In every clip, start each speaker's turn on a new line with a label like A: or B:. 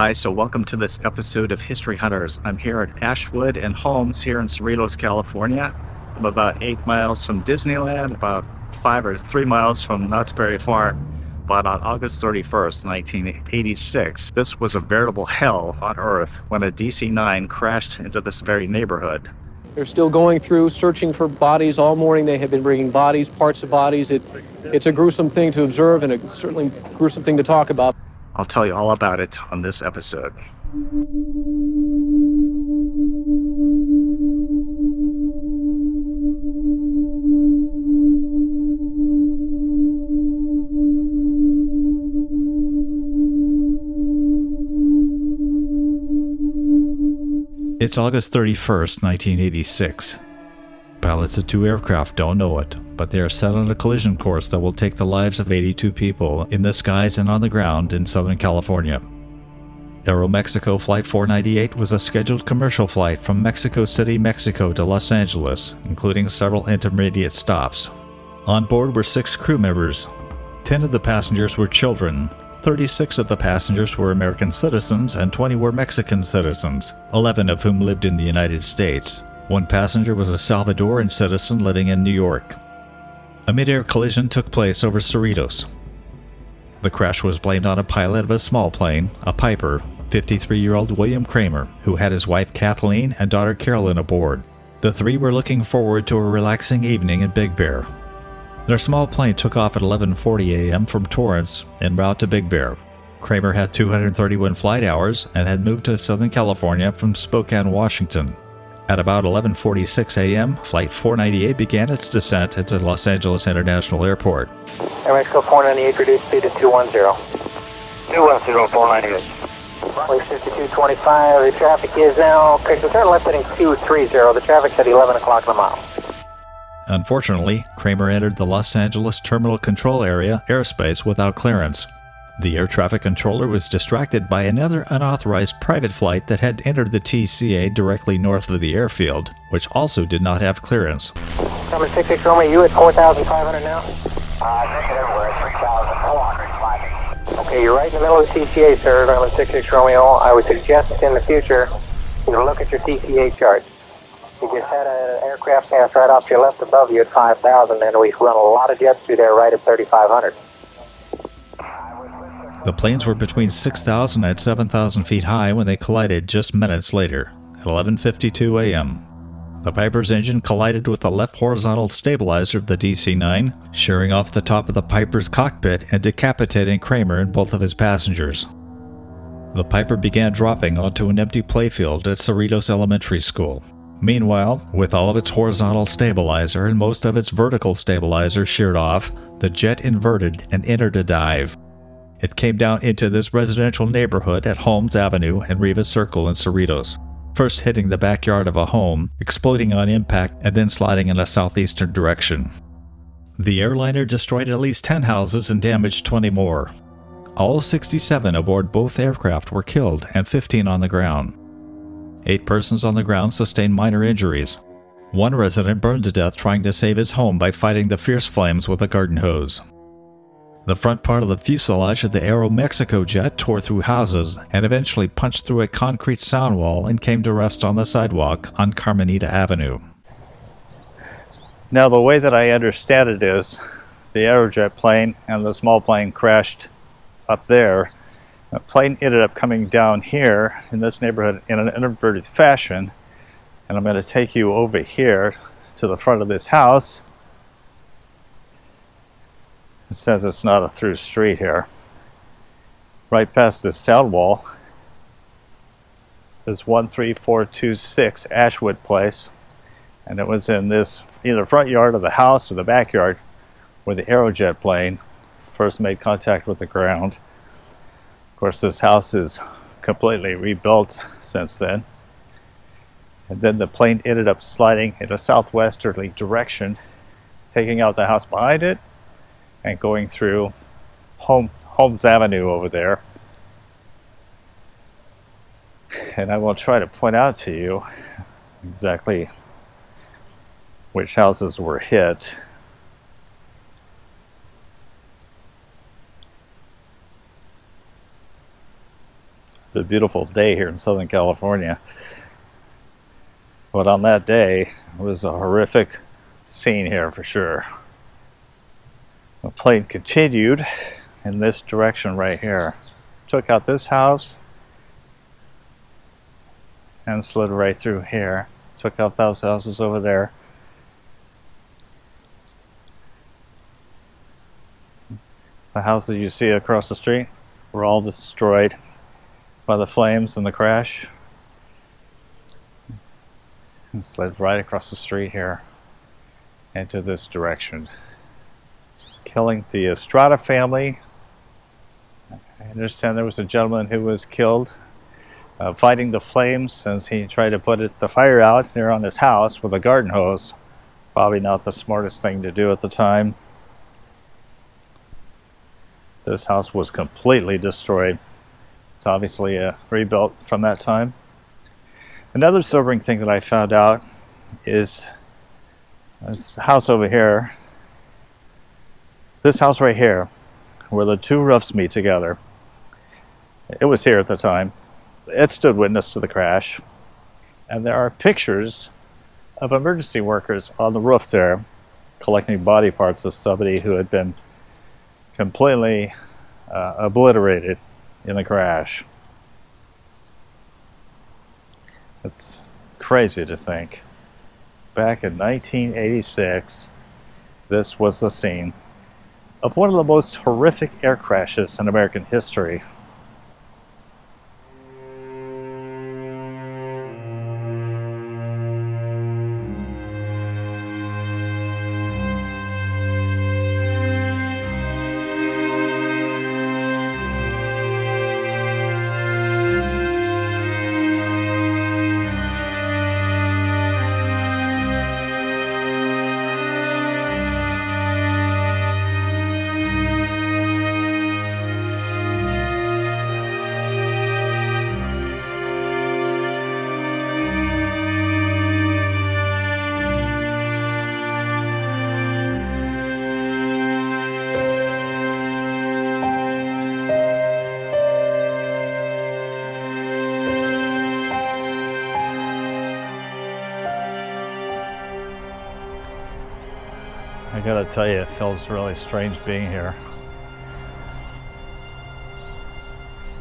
A: Hi, so welcome to this episode of History Hunters. I'm here at Ashwood and Holmes here in Cerritos, California. I'm about eight miles from Disneyland, about five or three miles from Knott's Berry Farm. But on August 31st, 1986, this was a veritable hell on Earth when a DC 9 crashed into this very neighborhood.
B: They're still going through searching for bodies all morning. They have been bringing bodies, parts of bodies. It, it's a gruesome thing to observe and a certainly gruesome thing to talk about.
A: I'll tell you all about it on this episode. It's August 31st, 1986. Pilots of two aircraft don't know it, but they are set on a collision course that will take the lives of 82 people in the skies and on the ground in Southern California. Aeromexico Flight 498 was a scheduled commercial flight from Mexico City, Mexico to Los Angeles, including several intermediate stops. On board were six crew members. Ten of the passengers were children, 36 of the passengers were American citizens and 20 were Mexican citizens, 11 of whom lived in the United States. One passenger was a Salvadoran citizen living in New York. A mid-air collision took place over Cerritos. The crash was blamed on a pilot of a small plane, a Piper, 53-year-old William Kramer, who had his wife Kathleen and daughter Carolyn aboard. The three were looking forward to a relaxing evening in Big Bear. Their small plane took off at 11:40 a.m. from Torrance en route to Big Bear. Kramer had 231 flight hours and had moved to Southern California from Spokane, Washington. At about 11:46 a.m., Flight 498 began its descent into Los Angeles International Airport.
C: Aeromexico 498, reduced speed to 210.
D: 210, 498.
C: Runway 5225, the traffic is now, correct, turn left heading 230, the traffic's at 11 o'clock in the mile.
A: Unfortunately, Kramer entered the Los Angeles Terminal Control Area airspace without clearance. The air traffic controller was distracted by another unauthorized private flight that had entered the TCA directly north of the airfield, which also did not have clearance.
C: Number 66 Romeo, you at 4,500 now?
D: Uh, negative, we're at 3,400 climbing.
C: Okay, you're right in the middle of the TCA, sir, number 66 Romeo. I would suggest in the future, you know, look at your TCA chart. You just had an aircraft pass right off to your left above you at 5,000, and we've run a lot of jets through there right at 3,500.
A: The planes were between 6,000 and 7,000 feet high when they collided just minutes later, at 11.52 a.m. The Piper's engine collided with the left horizontal stabilizer of the DC-9, shearing off the top of the Piper's cockpit and decapitating Kramer and both of his passengers. The Piper began dropping onto an empty playfield at Cerritos Elementary School. Meanwhile, with all of its horizontal stabilizer and most of its vertical stabilizer sheared off, the jet inverted and entered a dive. It came down into this residential neighborhood at Holmes Avenue and Rivas Circle in Cerritos, first hitting the backyard of a home, exploding on impact, and then sliding in a southeastern direction. The airliner destroyed at least 10 houses and damaged 20 more. All 67 aboard both aircraft were killed and 15 on the ground. Eight persons on the ground sustained minor injuries. One resident burned to death trying to save his home by fighting the fierce flames with a garden hose. The front part of the fuselage of the Aeromexico jet tore through houses and eventually punched through a concrete sound wall and came to rest on the sidewalk on Carmenita Avenue. Now, the way that I understand it is the Aerojet plane and the small plane crashed up there. The plane ended up coming down here in this neighborhood in an inverted fashion. And I'm going to take you over here to the front of this house it says it's not a through street here. Right past this sound wall is 13426 Ashwood Place. And it was in this either front yard of the house or the backyard where the Aerojet plane first made contact with the ground. Of course, this house is completely rebuilt since then. And then the plane ended up sliding in a southwesterly direction, taking out the house behind it and going through Holmes Avenue over there. And I will try to point out to you exactly which houses were hit. It's a beautiful day here in Southern California. But on that day, it was a horrific scene here for sure. The plane continued in this direction right here. Took out this house and slid right through here. Took out those houses over there. The houses you see across the street were all destroyed by the flames and the crash. And slid right across the street here into this direction. Killing the Estrada family. I understand there was a gentleman who was killed uh, fighting the flames since he tried to put it, the fire out there on his house with a garden hose. Probably not the smartest thing to do at the time. This house was completely destroyed. It's obviously uh, rebuilt from that time. Another sobering thing that I found out is this house over here, this house right here, where the two roofs meet together. It was here at the time. It stood witness to the crash. And there are pictures of emergency workers on the roof there collecting body parts of somebody who had been completely uh, obliterated in the crash. It's crazy to think. Back in 1986, this was the scene of one of the most horrific air crashes in American history. Tell you, it feels really strange being here.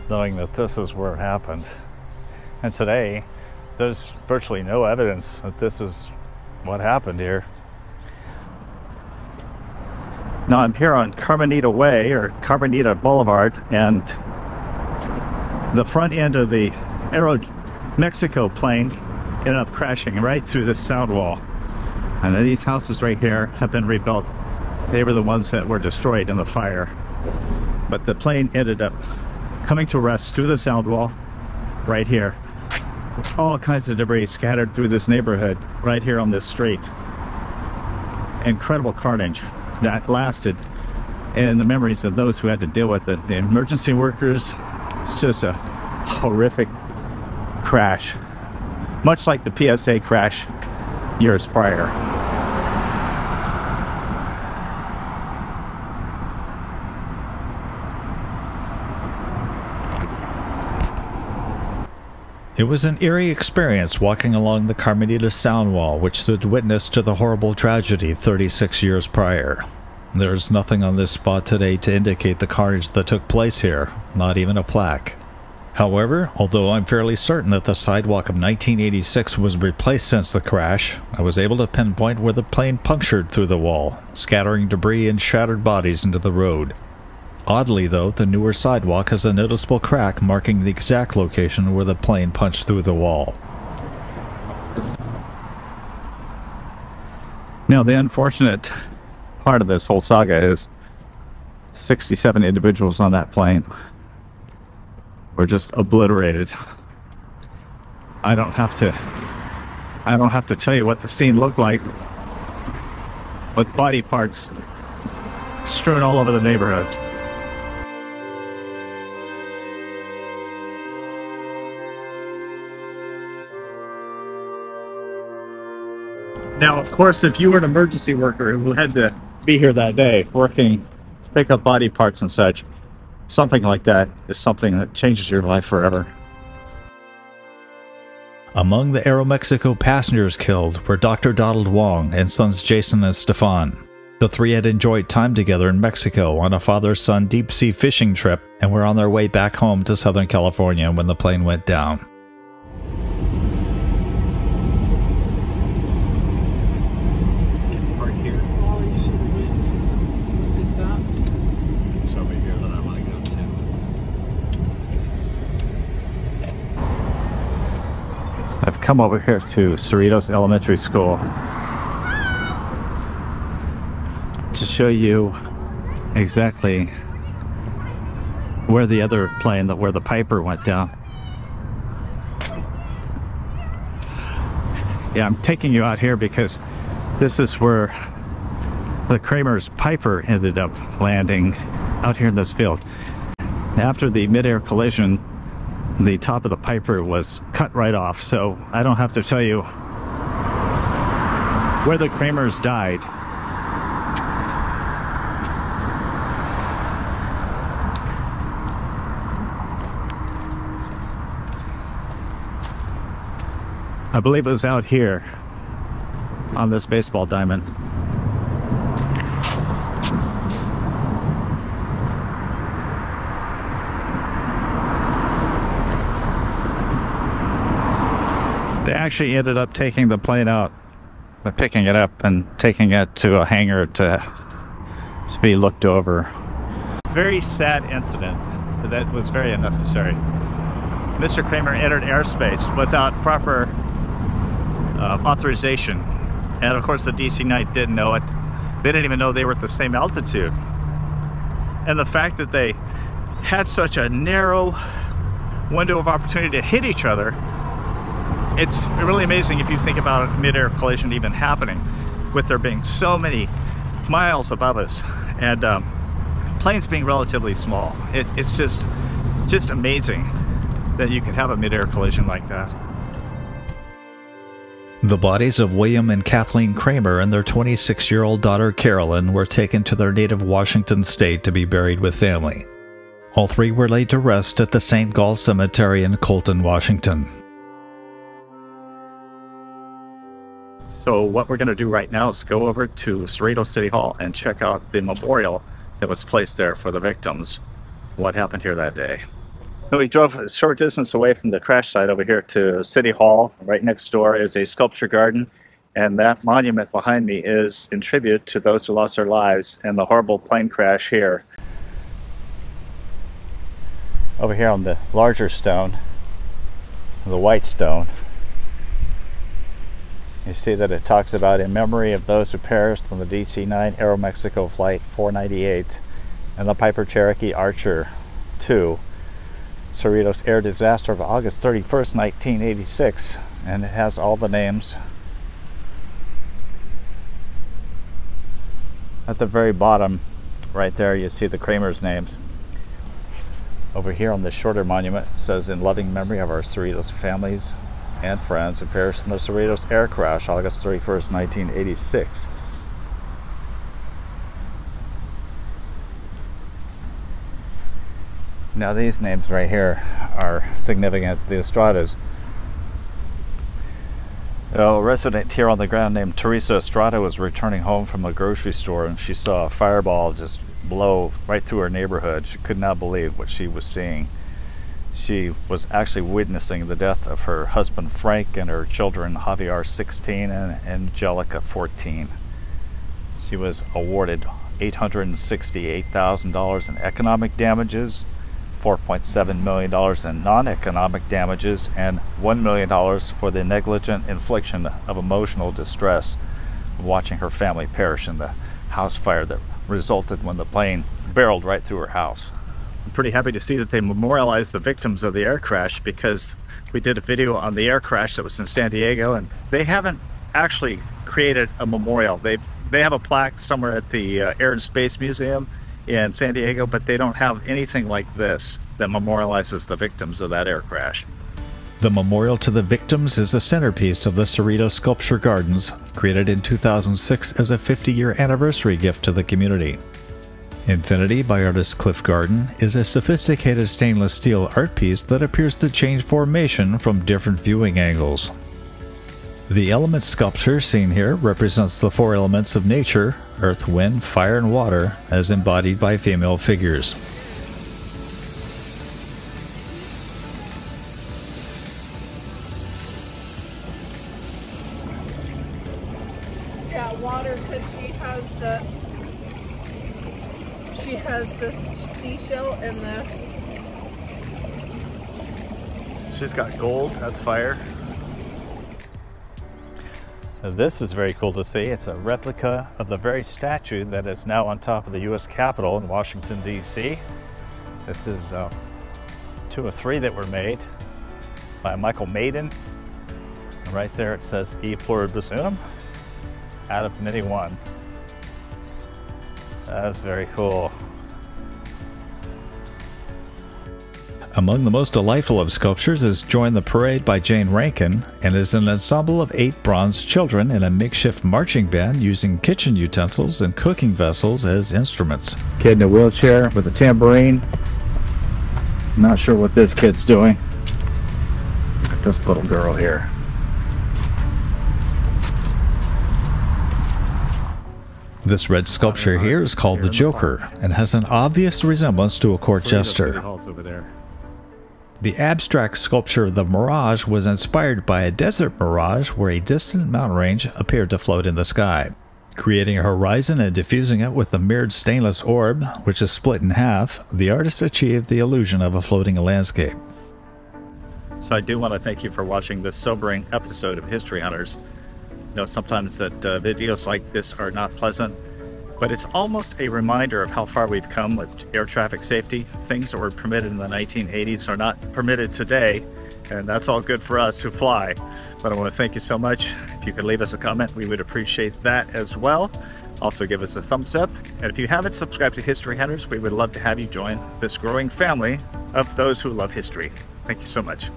A: Knowing that this is where it happened. And today, there's virtually no evidence that this is what happened here. Now I'm here on Carmenita Way or Carmenita Boulevard and the front end of the Aero Mexico plane ended up crashing right through this sound wall. And these houses right here have been rebuilt. They were the ones that were destroyed in the fire. But the plane ended up coming to rest through the sound wall right here. All kinds of debris scattered through this neighborhood right here on this street. Incredible carnage that lasted and the memories of those who had to deal with it. The emergency workers, it's just a horrific crash. Much like the PSA crash years prior. It was an eerie experience walking along the Carmenita Sound Wall, which stood witness to the horrible tragedy 36 years prior. There's nothing on this spot today to indicate the carnage that took place here, not even a plaque. However, although I'm fairly certain that the sidewalk of 1986 was replaced since the crash, I was able to pinpoint where the plane punctured through the wall, scattering debris and shattered bodies into the road. Oddly, though, the newer sidewalk has a noticeable crack marking the exact location where the plane punched through the wall. Now, the unfortunate part of this whole saga is 67 individuals on that plane were just obliterated. I don't have to I don't have to tell you what the scene looked like with body parts strewn all over the neighborhood. Now, of course, if you were an emergency worker who had to be here that day working to pick up body parts and such, something like that is something that changes your life forever. Among the Aeromexico passengers killed were Dr. Donald Wong and sons Jason and Stefan. The three had enjoyed time together in Mexico on a father son deep sea fishing trip and were on their way back home to Southern California when the plane went down.
E: Park here.
F: Wally should have went. Is that?
E: It's over here that I want to go to.
A: I've come over here to Cerritos Elementary School to show you exactly where the other plane, where the Piper went down. Yeah, I'm taking you out here because this is where the Kramer's Piper ended up landing out here in this field. After the midair collision, the top of the Piper was cut right off, so I don't have to tell you where the Kramers died. I believe it was out here on this baseball diamond. They actually ended up taking the plane out, by picking it up and taking it to a hangar to, to be looked over. Very sad incident that was very unnecessary. Mr. Kramer entered airspace without proper uh, authorization. And of course, the DC 9 didn't know it. They didn't even know they were at the same altitude. And the fact that they had such a narrow window of opportunity to hit each other it's really amazing if you think about a mid-air collision even happening with there being so many miles above us and um, planes being relatively small it, it's just just amazing that you could have a mid-air collision like that the bodies of William and Kathleen Kramer and their 26 year old daughter Carolyn were taken to their native Washington state to be buried with family. All three were laid to rest at the St. Gall Cemetery in Colton, Washington. So what we're going to do right now is go over to Cerritos City Hall and check out the memorial that was placed there for the victims. What happened here that day. So we drove a short distance away from the crash site over here to City Hall. Right next door is a sculpture garden. And that monument behind me is in tribute to those who lost their lives in the horrible plane crash here. Over here on the larger stone, the white stone, you see that it talks about in memory of those who perished on the DC-9 Aeromexico Flight 498 and the Piper Cherokee Archer II Cerritos air disaster of August 31st, 1986. And it has all the names. At the very bottom, right there, you see the Kramer's names. Over here on the shorter monument, it says in loving memory of our Cerritos families and friends who perished in the Cerritos air crash August 31st, 1986. Now these names right here are significant. The Estradas. A resident here on the ground named Teresa Estrada was returning home from a grocery store and she saw a fireball just blow right through her neighborhood. She could not believe what she was seeing. She was actually witnessing the death of her husband Frank and her children Javier 16 and Angelica 14. She was awarded $868,000 in economic damages, $4.7 million in non economic damages, and $1 million for the negligent infliction of emotional distress watching her family perish in the house fire that resulted when the plane barreled right through her house. I'm pretty happy to see that they memorialized the victims of the air crash because we did a video on the air crash that was in San Diego and they haven't actually created a memorial. They they have a plaque somewhere at the uh, Air and Space Museum in San Diego, but they don't have anything like this that memorializes the victims of that air crash. The memorial to the victims is the centerpiece of the Cerritos Sculpture Gardens, created in 2006 as a 50 year anniversary gift to the community. Infinity by artist Cliff Garten is a sophisticated stainless steel art piece that appears to change formation from different viewing angles. The element sculpture seen here represents the four elements of nature earth, wind, fire, and water as embodied by female figures.
F: Yeah, water because she has the she has the seashell and the
E: She's got gold, that's fire.
A: This is very cool to see. It's a replica of the very statue that is now on top of the U.S. Capitol in Washington, D.C. This is uh, two or three that were made by Michael Maiden. And right there it says E pluribus unum out of many one. That's very cool. Among the most delightful of sculptures is Join the Parade by Jane Rankin and is an ensemble of eight bronze children in a makeshift marching band using kitchen utensils and cooking vessels as instruments.
G: Kid in a wheelchair with a tambourine. Not sure what this kid's doing. This little girl here.
A: This red sculpture here is called the Joker and has an obvious resemblance to a court jester.
E: Hall's over there.
A: The abstract sculpture of The Mirage was inspired by a desert mirage where a distant mountain range appeared to float in the sky. Creating a horizon and diffusing it with the mirrored stainless orb, which is split in half, the artist achieved the illusion of a floating landscape. So I do want to thank you for watching this sobering episode of History Hunters. You know, sometimes that uh, videos like this are not pleasant, but it's almost a reminder of how far we've come with air traffic safety. Things that were permitted in the 1980s are not permitted today, and that's all good for us who fly. But I want to thank you so much. If you could leave us a comment, we would appreciate that as well. Also, give us a thumbs up. And if you haven't subscribed to History Hunters, we would love to have you join this growing family of those who love history. Thank you so much.